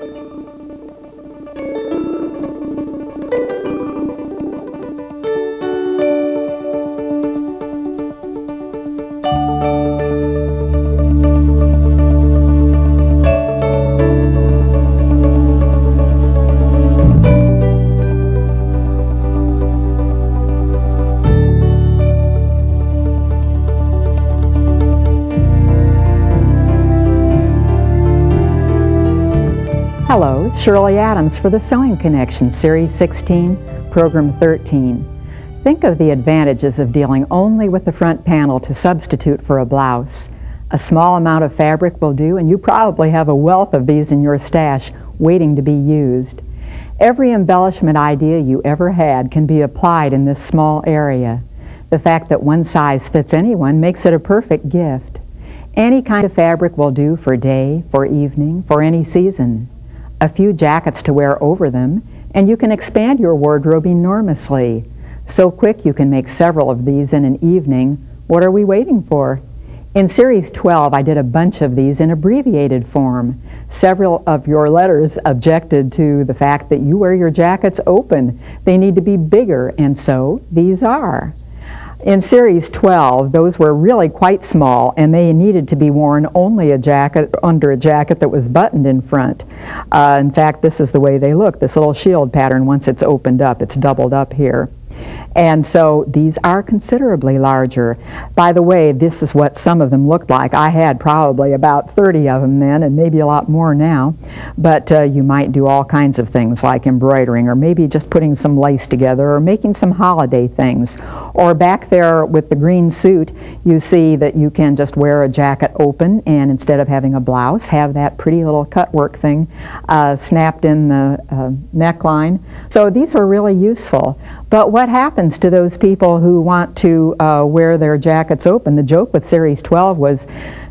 Hello, Shirley Adams for the Sewing Connection, Series 16, Program 13. Think of the advantages of dealing only with the front panel to substitute for a blouse. A small amount of fabric will do, and you probably have a wealth of these in your stash waiting to be used. Every embellishment idea you ever had can be applied in this small area. The fact that one size fits anyone makes it a perfect gift. Any kind of fabric will do for day, for evening, for any season a few jackets to wear over them, and you can expand your wardrobe enormously. So quick you can make several of these in an evening. What are we waiting for? In Series 12, I did a bunch of these in abbreviated form. Several of your letters objected to the fact that you wear your jackets open. They need to be bigger, and so these are. In Series 12, those were really quite small and they needed to be worn only a jacket under a jacket that was buttoned in front. Uh, in fact, this is the way they look, this little shield pattern once it's opened up, it's doubled up here. And so these are considerably larger. By the way, this is what some of them looked like. I had probably about 30 of them then, and maybe a lot more now. But uh, you might do all kinds of things like embroidering, or maybe just putting some lace together, or making some holiday things. Or back there with the green suit, you see that you can just wear a jacket open, and instead of having a blouse, have that pretty little cut work thing uh, snapped in the uh, neckline. So these are really useful. But what happens to those people who want to uh, wear their jackets open? The joke with Series 12 was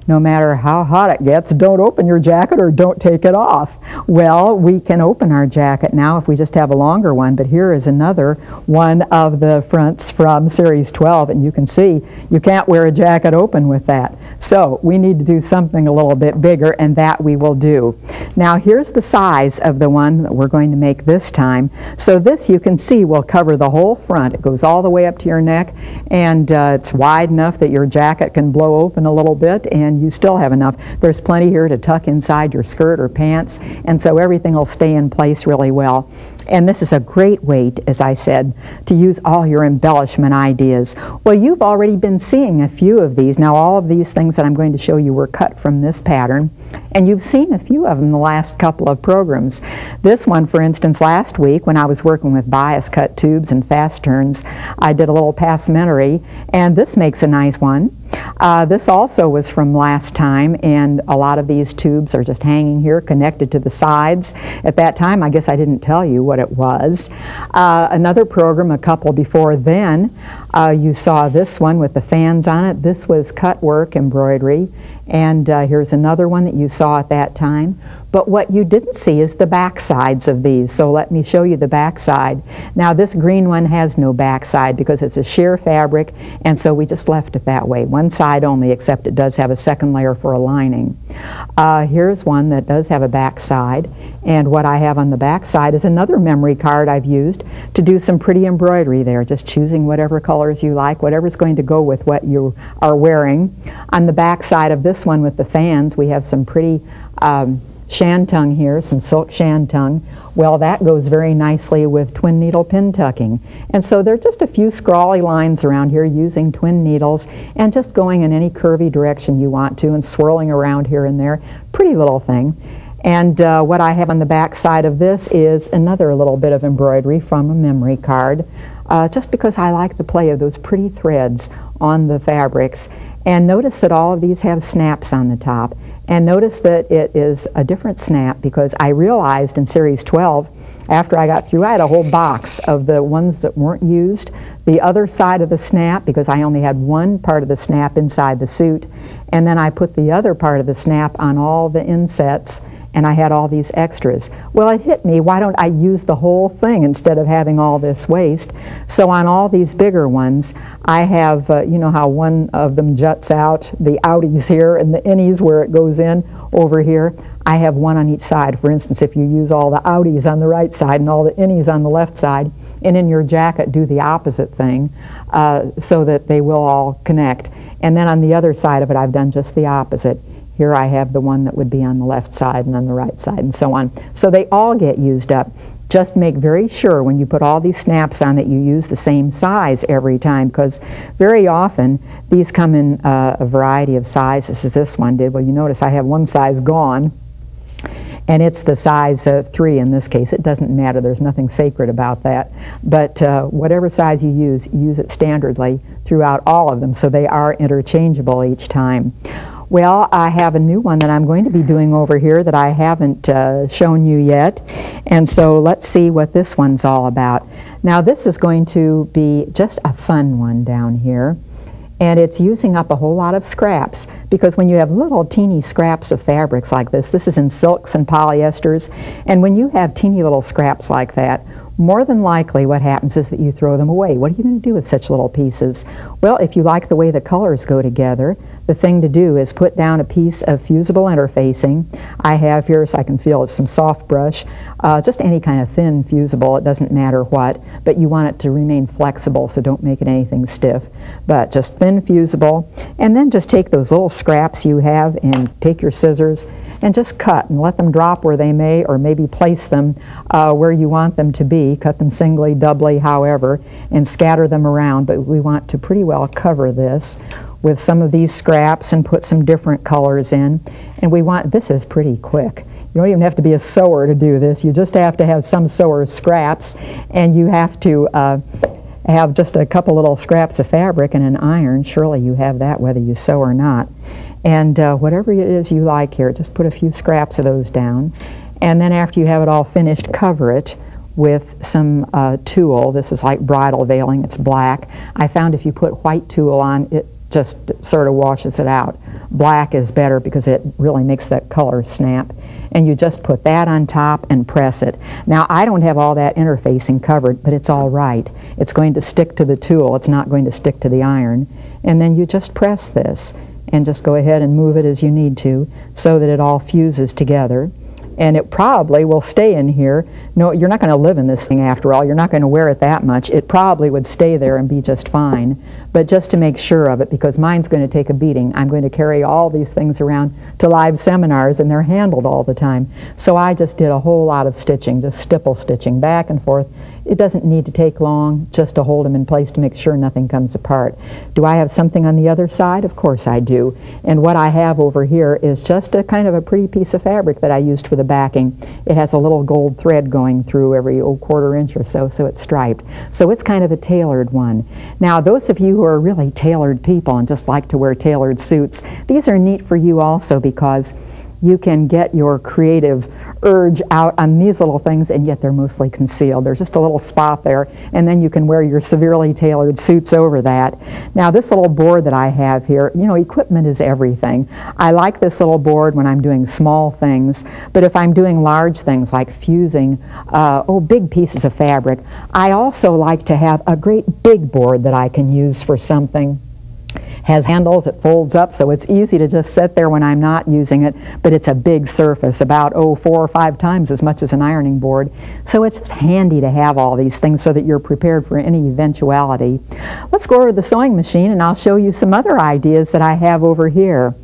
no matter how hot it gets, don't open your jacket or don't take it off. Well, we can open our jacket now if we just have a longer one, but here is another one of the fronts from Series 12, and you can see you can't wear a jacket open with that. So we need to do something a little bit bigger, and that we will do. Now here's the size of the one that we're going to make this time. So this you can see will cover the whole front. It goes all the way up to your neck, and uh, it's wide enough that your jacket can blow open a little bit, and you still have enough. There's plenty here to tuck inside your skirt or pants, and so everything will stay in place really well. And this is a great way, as I said, to use all your embellishment ideas. Well, you've already been seeing a few of these. Now, all of these things that I'm going to show you were cut from this pattern, and you've seen a few of them the last couple of programs. This one, for instance, last week when I was working with bias cut tubes and fast turns, I did a little passementerie, and this makes a nice one. Uh, this also was from last time, and a lot of these tubes are just hanging here, connected to the sides. At that time, I guess I didn't tell you what it was. Uh, another program, a couple before then, uh, you saw this one with the fans on it. This was cut work embroidery, and uh, here's another one that you saw at that time. But what you didn't see is the back sides of these. So let me show you the back side. Now this green one has no back side because it's a sheer fabric, and so we just left it that way. One side only, except it does have a second layer for a lining. Uh, here's one that does have a back side, and what I have on the back side is another memory card I've used to do some pretty embroidery there, just choosing whatever colors you like, whatever's going to go with what you are wearing. On the back side of this one with the fans, we have some pretty um, shantung here, some silk shantung. Well, that goes very nicely with twin needle pin tucking. And so there are just a few scrawly lines around here using twin needles and just going in any curvy direction you want to and swirling around here and there. Pretty little thing. And uh, what I have on the back side of this is another little bit of embroidery from a memory card, uh, just because I like the play of those pretty threads on the fabrics. And notice that all of these have snaps on the top. And notice that it is a different snap because I realized in Series 12, after I got through, I had a whole box of the ones that weren't used. The other side of the snap, because I only had one part of the snap inside the suit, and then I put the other part of the snap on all the insets and I had all these extras. Well, it hit me, why don't I use the whole thing instead of having all this waste? So on all these bigger ones, I have, uh, you know how one of them juts out, the outies here and the innies where it goes in over here. I have one on each side. For instance, if you use all the outies on the right side and all the innies on the left side, and in your jacket do the opposite thing uh, so that they will all connect. And then on the other side of it, I've done just the opposite. Here I have the one that would be on the left side and on the right side and so on. So they all get used up. Just make very sure when you put all these snaps on that you use the same size every time because very often these come in uh, a variety of sizes as this one did. Well, you notice I have one size gone and it's the size of three in this case. It doesn't matter. There's nothing sacred about that. But uh, whatever size you use, use it standardly throughout all of them so they are interchangeable each time. Well, I have a new one that I'm going to be doing over here that I haven't uh, shown you yet. And so let's see what this one's all about. Now this is going to be just a fun one down here. And it's using up a whole lot of scraps because when you have little teeny scraps of fabrics like this, this is in silks and polyesters, and when you have teeny little scraps like that, more than likely what happens is that you throw them away. What are you going to do with such little pieces? Well, if you like the way the colors go together, the thing to do is put down a piece of fusible interfacing. I have here, so I can feel it's some soft brush, uh, just any kind of thin fusible, it doesn't matter what, but you want it to remain flexible, so don't make it anything stiff. But just thin fusible, and then just take those little scraps you have and take your scissors and just cut and let them drop where they may, or maybe place them uh, where you want them to be, cut them singly, doubly, however, and scatter them around, but we want to pretty well cover this with some of these scraps and put some different colors in. And we want, this is pretty quick. You don't even have to be a sewer to do this. You just have to have some sewer scraps and you have to uh, have just a couple little scraps of fabric and an iron. Surely you have that whether you sew or not. And uh, whatever it is you like here, just put a few scraps of those down. And then after you have it all finished, cover it with some uh, tulle. This is like bridal veiling, it's black. I found if you put white tulle on, it just sort of washes it out. Black is better because it really makes that color snap. And you just put that on top and press it. Now I don't have all that interfacing covered, but it's all right. It's going to stick to the tulle, It's not going to stick to the iron. And then you just press this and just go ahead and move it as you need to so that it all fuses together and it probably will stay in here. No, you're not going to live in this thing after all. You're not going to wear it that much. It probably would stay there and be just fine. But just to make sure of it, because mine's going to take a beating, I'm going to carry all these things around to live seminars and they're handled all the time. So I just did a whole lot of stitching, just stipple stitching back and forth it doesn't need to take long just to hold them in place to make sure nothing comes apart. Do I have something on the other side? Of course I do. And what I have over here is just a kind of a pretty piece of fabric that I used for the backing. It has a little gold thread going through every quarter inch or so, so it's striped. So it's kind of a tailored one. Now those of you who are really tailored people and just like to wear tailored suits, these are neat for you also because you can get your creative urge out on these little things and yet they're mostly concealed. There's just a little spot there and then you can wear your severely tailored suits over that. Now this little board that I have here, you know, equipment is everything. I like this little board when I'm doing small things, but if I'm doing large things like fusing, uh, oh, big pieces of fabric, I also like to have a great big board that I can use for something has handles, it folds up, so it's easy to just sit there when I'm not using it, but it's a big surface, about, oh, four or five times as much as an ironing board. So it's just handy to have all these things so that you're prepared for any eventuality. Let's go over to the sewing machine and I'll show you some other ideas that I have over here.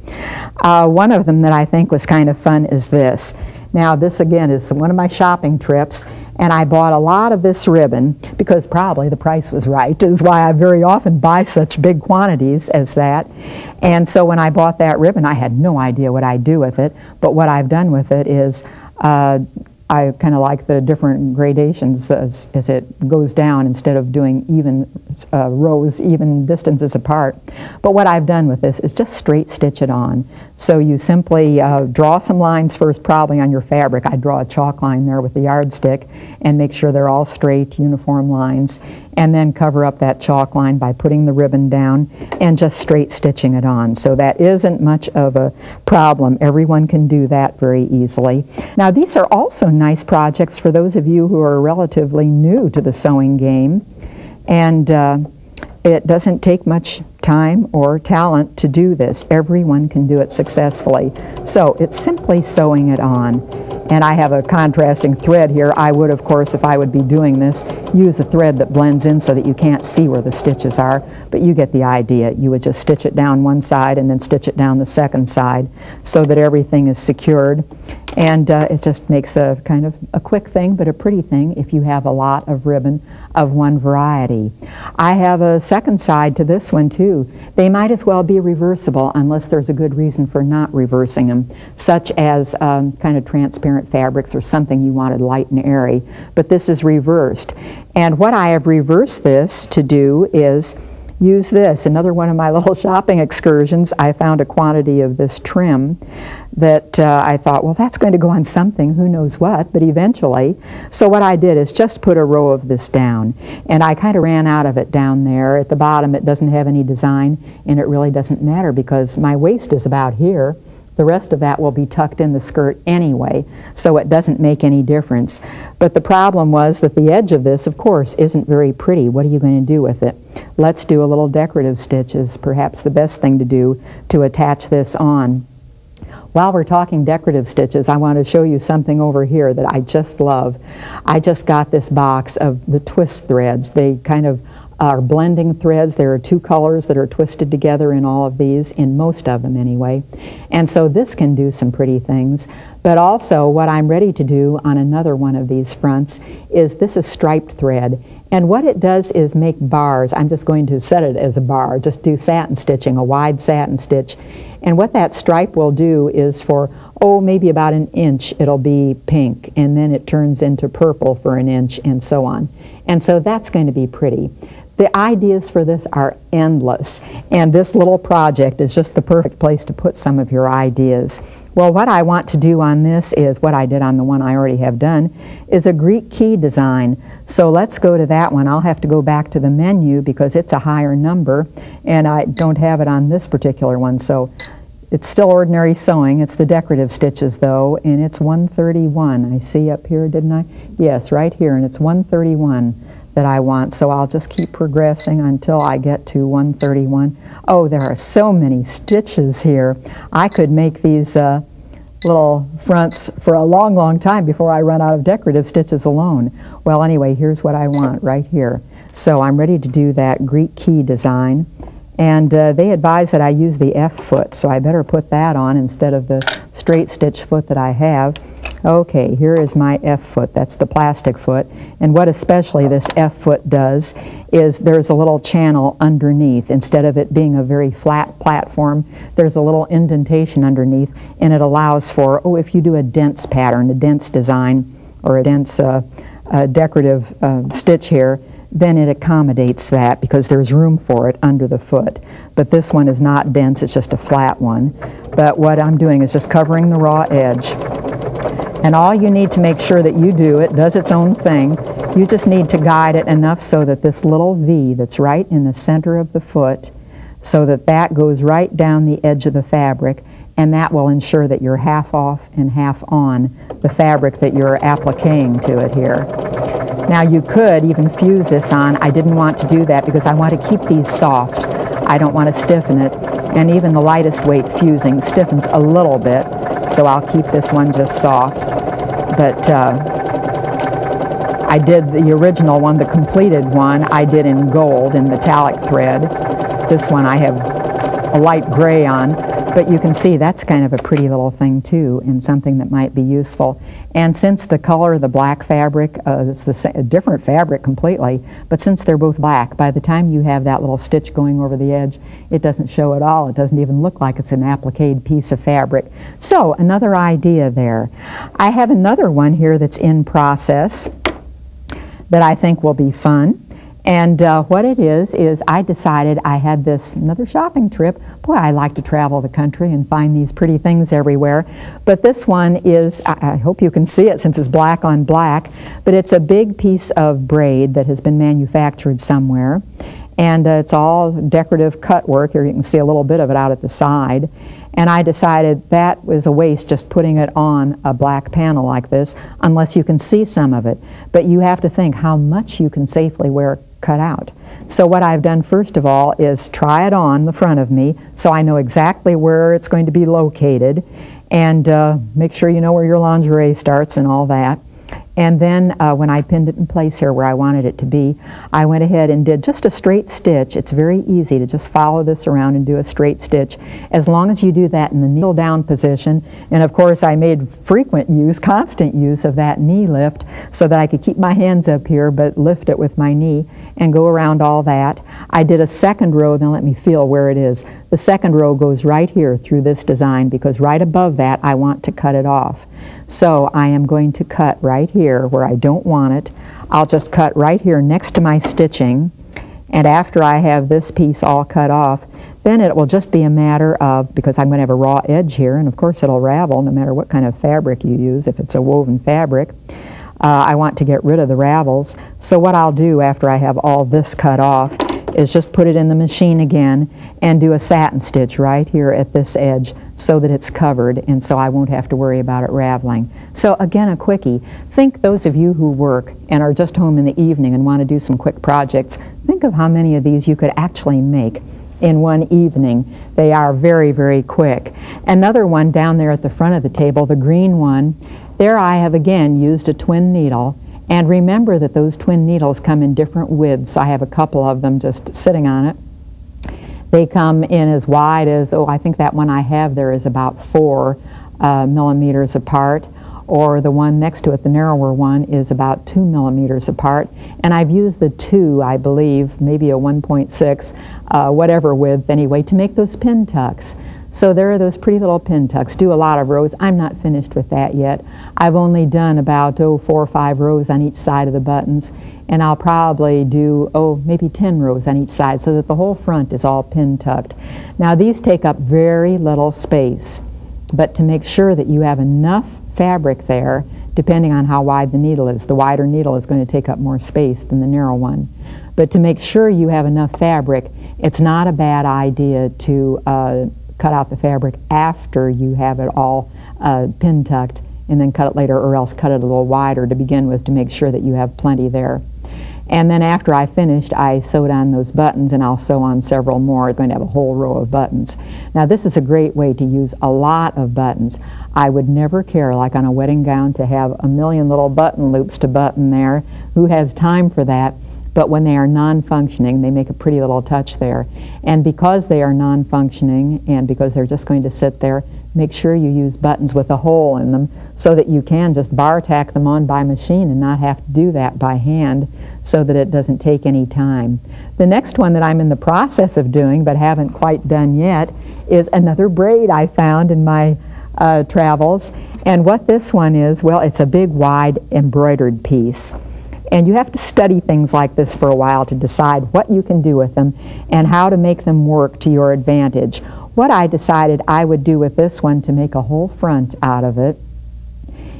Uh, one of them that I think was kind of fun is this. Now this again is one of my shopping trips and I bought a lot of this ribbon because probably the price was right is why I very often buy such big quantities as that. And so when I bought that ribbon I had no idea what I'd do with it but what I've done with it is uh, I kind of like the different gradations as, as, it goes down instead of doing even uh, rows, even distances apart. But what I've done with this is just straight stitch it on. So you simply uh, draw some lines first, probably on your fabric. I draw a chalk line there with the yardstick and make sure they're all straight, uniform lines and then cover up that chalk line by putting the ribbon down and just straight stitching it on. So that isn't much of a problem. Everyone can do that very easily. Now these are also nice projects for those of you who are relatively new to the sewing game. And uh, it doesn't take much time or talent to do this. Everyone can do it successfully. So it's simply sewing it on. And I have a contrasting thread here. I would, of course, if I would be doing this, use a thread that blends in so that you can't see where the stitches are. But you get the idea. You would just stitch it down one side and then stitch it down the second side so that everything is secured. And uh, it just makes a kind of a quick thing, but a pretty thing if you have a lot of ribbon of one variety. I have a second side to this one too. They might as well be reversible unless there's a good reason for not reversing them, such as um, kind of transparent fabrics or something you wanted light and airy. But this is reversed. And what I have reversed this to do is use this. Another one of my little shopping excursions, I found a quantity of this trim that uh, I thought, well, that's going to go on something, who knows what, but eventually. So what I did is just put a row of this down, and I kind of ran out of it down there. At the bottom, it doesn't have any design, and it really doesn't matter because my waist is about here. The rest of that will be tucked in the skirt anyway, so it doesn't make any difference. But the problem was that the edge of this, of course, isn't very pretty. What are you going to do with it? Let's do a little decorative stitch is perhaps the best thing to do to attach this on. While we're talking decorative stitches, I want to show you something over here that I just love. I just got this box of the twist threads. They kind of are blending threads. There are two colors that are twisted together in all of these, in most of them anyway. And so this can do some pretty things. But also what I'm ready to do on another one of these fronts is this is striped thread. And what it does is make bars. I'm just going to set it as a bar, just do satin stitching, a wide satin stitch. And what that stripe will do is for, oh, maybe about an inch, it'll be pink, and then it turns into purple for an inch, and so on. And so that's going to be pretty. The ideas for this are endless, and this little project is just the perfect place to put some of your ideas. Well, what I want to do on this is what I did on the one I already have done, is a Greek key design. So let's go to that one. I'll have to go back to the menu because it's a higher number, and I don't have it on this particular one. So it's still ordinary sewing. It's the decorative stitches, though, and it's 131. I see up here, didn't I? Yes, right here, and it's 131 that I want. So I'll just keep progressing until I get to 131. Oh, there are so many stitches here. I could make these uh, little fronts for a long, long time before I run out of decorative stitches alone. Well, anyway, here's what I want right here. So I'm ready to do that Greek key design. And uh, they advise that I use the F foot, so I better put that on instead of the straight stitch foot that I have. Okay, here is my F foot. That's the plastic foot. And what especially this F foot does is there's a little channel underneath. Instead of it being a very flat platform, there's a little indentation underneath, and it allows for, oh, if you do a dense pattern, a dense design, or a dense uh, uh, decorative uh, stitch here, then it accommodates that because there's room for it under the foot. But this one is not dense, it's just a flat one. But what I'm doing is just covering the raw edge. And all you need to make sure that you do, it does its own thing. You just need to guide it enough so that this little V that's right in the center of the foot, so that that goes right down the edge of the fabric, and that will ensure that you're half off and half on the fabric that you're appliquing to it here. Now you could even fuse this on. I didn't want to do that because I want to keep these soft. I don't want to stiffen it. And even the lightest weight fusing stiffens a little bit, so I'll keep this one just soft. But uh, I did the original one, the completed one, I did in gold in metallic thread. This one I have a light gray on, but you can see that's kind of a pretty little thing too and something that might be useful. And since the color of the black fabric, uh, it's the a different fabric completely, but since they're both black, by the time you have that little stitch going over the edge, it doesn't show at all. It doesn't even look like it's an appliqued piece of fabric. So another idea there. I have another one here that's in process that I think will be fun. And uh, what it is, is I decided I had this another shopping trip. Boy, I like to travel the country and find these pretty things everywhere. But this one is, I, I hope you can see it since it's black on black, but it's a big piece of braid that has been manufactured somewhere. And uh, it's all decorative cut work. Here you can see a little bit of it out at the side. And I decided that was a waste just putting it on a black panel like this unless you can see some of it. But you have to think how much you can safely wear cut out. So what I've done first of all is try it on the front of me so I know exactly where it's going to be located and uh, make sure you know where your lingerie starts and all that. And then uh, when I pinned it in place here where I wanted it to be, I went ahead and did just a straight stitch. It's very easy to just follow this around and do a straight stitch as long as you do that in the needle down position. And of course I made frequent use, constant use of that knee lift so that I could keep my hands up here but lift it with my knee and go around all that. I did a second row, then let me feel where it is. The second row goes right here through this design because right above that I want to cut it off. So I am going to cut right here where I don't want it. I'll just cut right here next to my stitching and after I have this piece all cut off then it will just be a matter of, because I'm going to have a raw edge here and of course it'll ravel no matter what kind of fabric you use if it's a woven fabric. Uh, I want to get rid of the ravels. So what I'll do after I have all this cut off is just put it in the machine again and do a satin stitch right here at this edge so that it's covered and so I won't have to worry about it raveling. So again, a quickie. Think those of you who work and are just home in the evening and want to do some quick projects, think of how many of these you could actually make in one evening. They are very, very quick. Another one down there at the front of the table, the green one, there I have again used a twin needle and remember that those twin needles come in different widths. I have a couple of them just sitting on it. They come in as wide as, oh, I think that one I have there is about four uh, millimeters apart, or the one next to it, the narrower one, is about two millimeters apart. And I've used the two, I believe, maybe a 1.6, uh, whatever width anyway, to make those pin tucks. So there are those pretty little pin tucks. Do a lot of rows. I'm not finished with that yet. I've only done about, oh, four or five rows on each side of the buttons. And I'll probably do, oh, maybe 10 rows on each side so that the whole front is all pin tucked. Now these take up very little space. But to make sure that you have enough fabric there, depending on how wide the needle is. The wider needle is going to take up more space than the narrow one. But to make sure you have enough fabric, it's not a bad idea to uh, cut out the fabric after you have it all uh, pin tucked and then cut it later or else cut it a little wider to begin with to make sure that you have plenty there. And then after I finished, I sewed on those buttons and I'll sew on several more. I'm going to have a whole row of buttons. Now this is a great way to use a lot of buttons. I would never care, like on a wedding gown, to have a million little button loops to button there. Who has time for that? But when they are non-functioning, they make a pretty little touch there. And because they are non-functioning and because they're just going to sit there, make sure you use buttons with a hole in them so that you can just bar tack them on by machine and not have to do that by hand so that it doesn't take any time. The next one that I'm in the process of doing but haven't quite done yet is another braid I found in my uh, travels. And what this one is, well, it's a big wide embroidered piece. And you have to study things like this for a while to decide what you can do with them and how to make them work to your advantage. What I decided I would do with this one to make a whole front out of it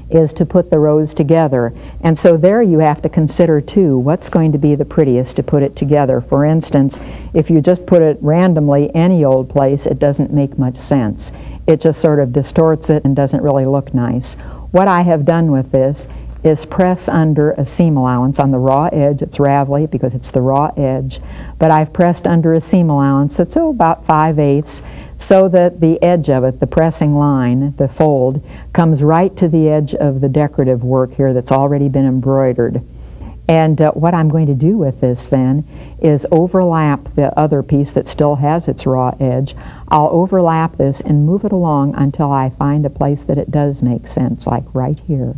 is to put the rows together. And so there you have to consider too, what's going to be the prettiest to put it together. For instance, if you just put it randomly any old place, it doesn't make much sense. It just sort of distorts it and doesn't really look nice. What I have done with this is press under a seam allowance on the raw edge. It's ravelly because it's the raw edge, but I've pressed under a seam allowance that's oh, about 5 eighths so that the edge of it, the pressing line, the fold, comes right to the edge of the decorative work here that's already been embroidered. And uh, what I'm going to do with this then is overlap the other piece that still has its raw edge. I'll overlap this and move it along until I find a place that it does make sense, like right here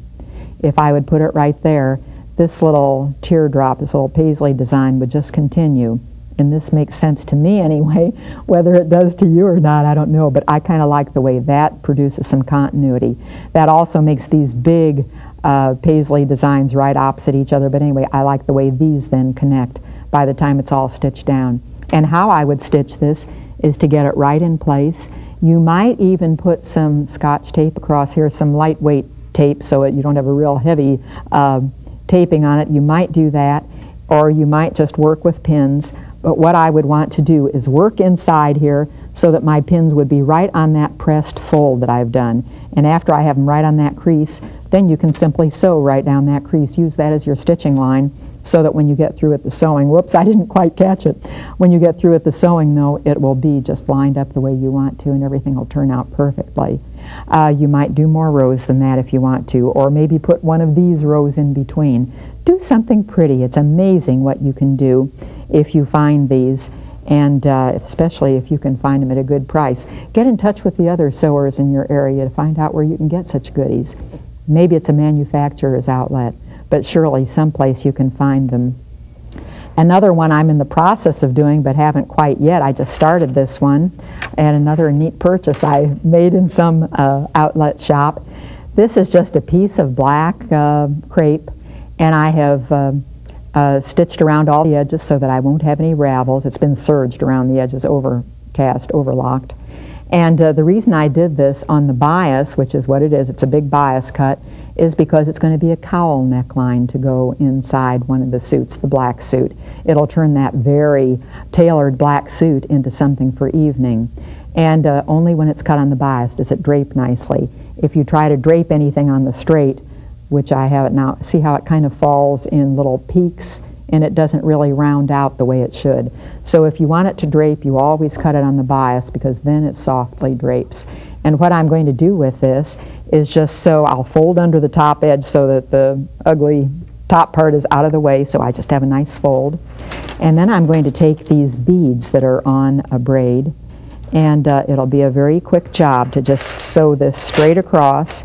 if I would put it right there, this little teardrop, this little paisley design would just continue. And this makes sense to me anyway. Whether it does to you or not, I don't know. But I kind of like the way that produces some continuity. That also makes these big uh, paisley designs right opposite each other. But anyway, I like the way these then connect by the time it's all stitched down. And how I would stitch this is to get it right in place. You might even put some scotch tape across here, some lightweight tape so it, you don't have a real heavy uh, taping on it. You might do that, or you might just work with pins. But what I would want to do is work inside here so that my pins would be right on that pressed fold that I've done. And after I have them right on that crease, then you can simply sew right down that crease. Use that as your stitching line so that when you get through with the sewing, whoops, I didn't quite catch it. When you get through with the sewing, though, it will be just lined up the way you want to and everything will turn out perfectly. Uh, you might do more rows than that if you want to, or maybe put one of these rows in between. Do something pretty. It's amazing what you can do if you find these and uh, especially if you can find them at a good price. Get in touch with the other sewers in your area to find out where you can get such goodies. Maybe it's a manufacturer's outlet, but surely someplace you can find them. Another one I'm in the process of doing but haven't quite yet. I just started this one. And another neat purchase I made in some uh, outlet shop. This is just a piece of black uh, crepe and I have uh, uh, stitched around all the edges so that I won't have any ravels. It's been serged around the edges, overcast, overlocked. And uh, the reason I did this on the bias, which is what it is, it's a big bias cut, is because it's going to be a cowl neckline to go inside one of the suits, the black suit. It'll turn that very tailored black suit into something for evening. And uh, only when it's cut on the bias does it drape nicely. If you try to drape anything on the straight, which I have it now, see how it kind of falls in little peaks and it doesn't really round out the way it should. So if you want it to drape, you always cut it on the bias because then it softly drapes. And what I'm going to do with this is just so I'll fold under the top edge so that the ugly top part is out of the way so I just have a nice fold. And then I'm going to take these beads that are on a braid and uh, it'll be a very quick job to just sew this straight across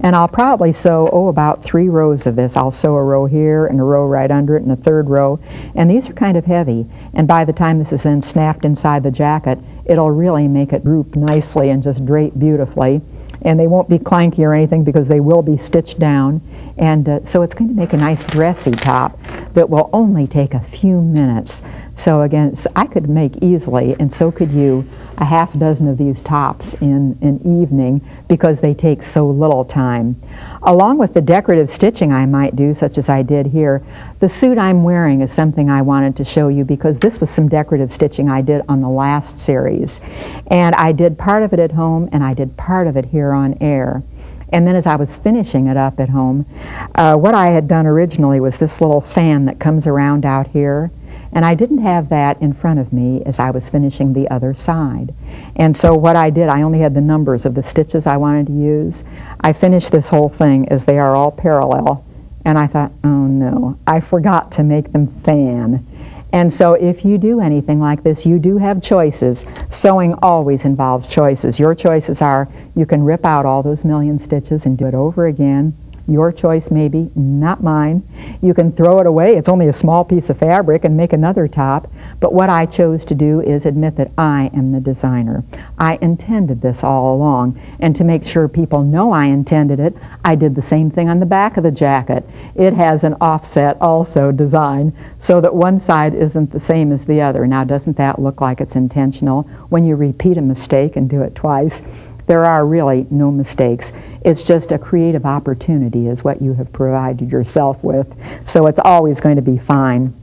and I'll probably sew, oh, about three rows of this. I'll sew a row here and a row right under it and a third row. And these are kind of heavy. And by the time this is then snapped inside the jacket, it'll really make it droop nicely and just drape beautifully. And they won't be clanky or anything because they will be stitched down. And uh, so it's going to make a nice dressy top that will only take a few minutes. So again, so I could make easily, and so could you, a half dozen of these tops in an evening because they take so little time. Along with the decorative stitching I might do, such as I did here, the suit I'm wearing is something I wanted to show you because this was some decorative stitching I did on the last series. And I did part of it at home and I did part of it here on air. And then as I was finishing it up at home, uh, what I had done originally was this little fan that comes around out here and I didn't have that in front of me as I was finishing the other side. And so what I did, I only had the numbers of the stitches I wanted to use. I finished this whole thing as they are all parallel. And I thought, oh no, I forgot to make them fan. And so if you do anything like this, you do have choices. Sewing always involves choices. Your choices are you can rip out all those million stitches and do it over again, your choice maybe, not mine. You can throw it away. It's only a small piece of fabric and make another top. But what I chose to do is admit that I am the designer. I intended this all along. And to make sure people know I intended it, I did the same thing on the back of the jacket. It has an offset also design so that one side isn't the same as the other. Now doesn't that look like it's intentional when you repeat a mistake and do it twice? There are really no mistakes. It's just a creative opportunity is what you have provided yourself with. So it's always going to be fine.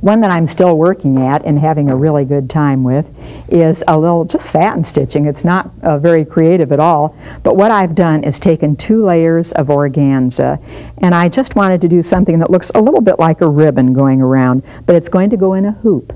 One that I'm still working at and having a really good time with is a little just satin stitching. It's not uh, very creative at all, but what I've done is taken two layers of organza and I just wanted to do something that looks a little bit like a ribbon going around, but it's going to go in a hoop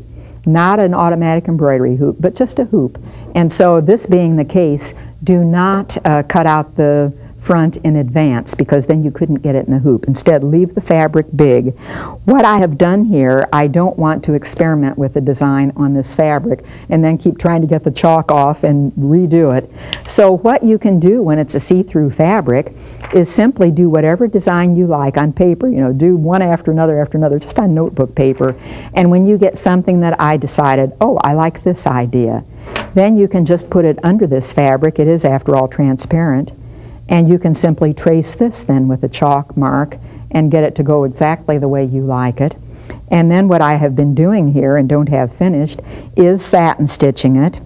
not an automatic embroidery hoop, but just a hoop. And so this being the case, do not uh, cut out the front in advance because then you couldn't get it in the hoop. Instead, leave the fabric big. What I have done here, I don't want to experiment with the design on this fabric and then keep trying to get the chalk off and redo it. So what you can do when it's a see-through fabric is simply do whatever design you like on paper, you know, do one after another after another, just on notebook paper. And when you get something that I decided, oh, I like this idea, then you can just put it under this fabric. It is, after all, transparent and you can simply trace this then with a chalk mark and get it to go exactly the way you like it. And then what I have been doing here and don't have finished is satin stitching it.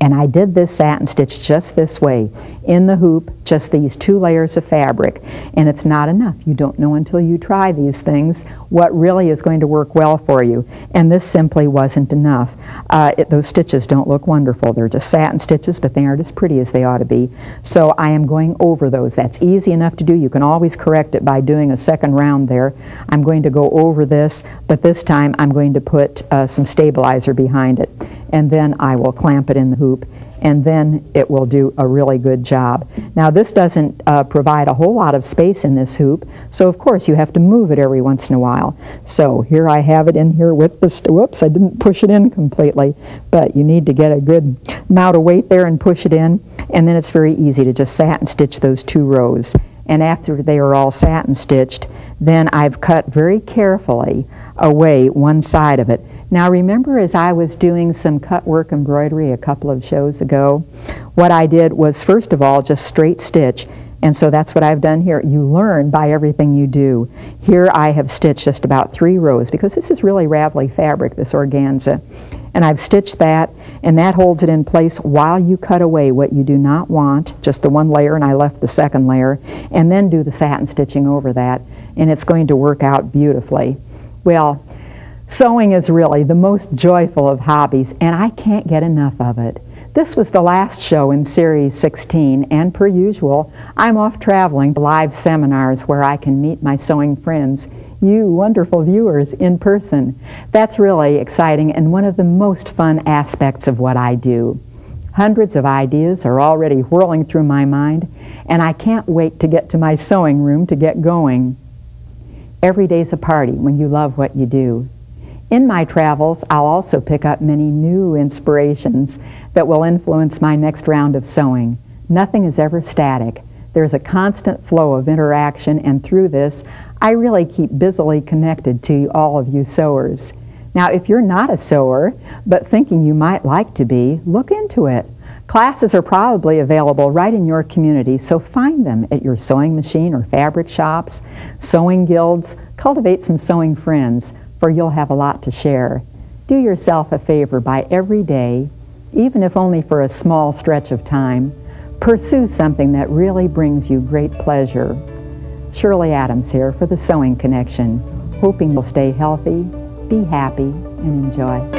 And I did this satin stitch just this way, in the hoop, just these two layers of fabric. And it's not enough. You don't know until you try these things what really is going to work well for you. And this simply wasn't enough. Uh, it, those stitches don't look wonderful. They're just satin stitches, but they aren't as pretty as they ought to be. So I am going over those. That's easy enough to do. You can always correct it by doing a second round there. I'm going to go over this, but this time I'm going to put uh, some stabilizer behind it and then I will clamp it in the hoop and then it will do a really good job. Now this doesn't uh, provide a whole lot of space in this hoop, so of course you have to move it every once in a while. So here I have it in here with the, whoops, I didn't push it in completely, but you need to get a good amount of weight there and push it in, and then it's very easy to just satin stitch those two rows. And after they are all satin stitched, then I've cut very carefully away one side of it now remember as I was doing some cut work embroidery a couple of shows ago, what I did was first of all just straight stitch and so that's what I've done here. You learn by everything you do. Here I have stitched just about three rows because this is really ravelly fabric, this organza. And I've stitched that and that holds it in place while you cut away what you do not want, just the one layer and I left the second layer, and then do the satin stitching over that and it's going to work out beautifully. Well, Sewing is really the most joyful of hobbies, and I can't get enough of it. This was the last show in Series 16, and per usual, I'm off traveling to live seminars where I can meet my sewing friends, you wonderful viewers, in person. That's really exciting and one of the most fun aspects of what I do. Hundreds of ideas are already whirling through my mind, and I can't wait to get to my sewing room to get going. Every day's a party when you love what you do. In my travels, I'll also pick up many new inspirations that will influence my next round of sewing. Nothing is ever static. There's a constant flow of interaction, and through this, I really keep busily connected to all of you sewers. Now, if you're not a sewer, but thinking you might like to be, look into it. Classes are probably available right in your community, so find them at your sewing machine or fabric shops, sewing guilds, cultivate some sewing friends for you'll have a lot to share. Do yourself a favor by every day, even if only for a small stretch of time, pursue something that really brings you great pleasure. Shirley Adams here for the Sewing Connection, hoping you'll stay healthy, be happy, and enjoy.